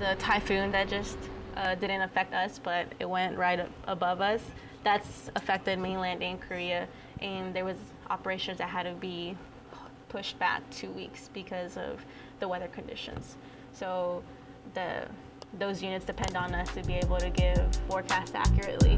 the typhoon that just uh, didn't affect us, but it went right above us. That's affected mainland and Korea, and there was operations that had to be pushed back two weeks because of the weather conditions. So the those units depend on us to be able to give forecasts accurately.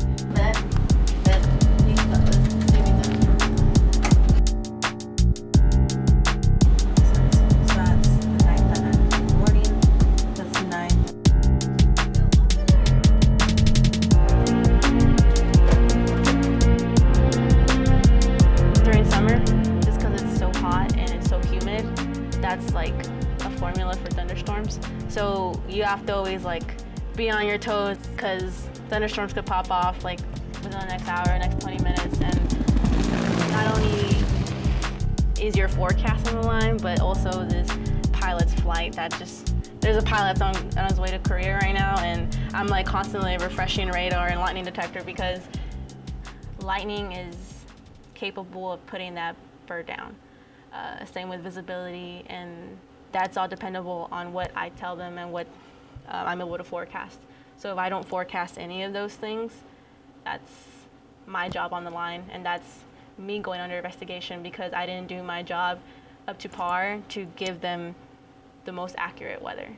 That's like a formula for thunderstorms. So you have to always like be on your toes because thunderstorms could pop off like within the next hour, next 20 minutes, and not only is your forecast on the line, but also this pilot's flight that just there's a pilot on, on his way to Korea right now, and I'm like constantly refreshing radar and lightning detector because lightning is capable of putting that bird down. Uh, same with visibility, and that's all dependable on what I tell them and what uh, I'm able to forecast. So if I don't forecast any of those things, that's my job on the line, and that's me going under investigation because I didn't do my job up to par to give them the most accurate weather.